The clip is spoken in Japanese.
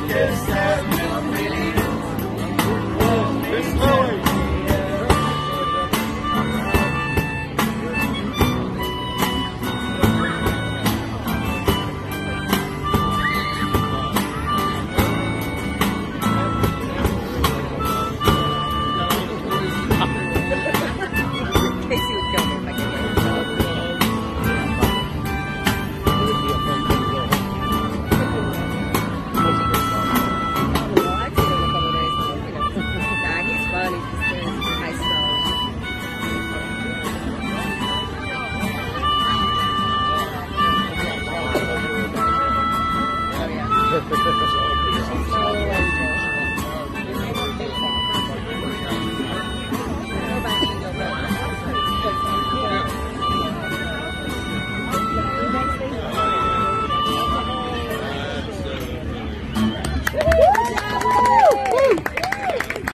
like. よいしょ。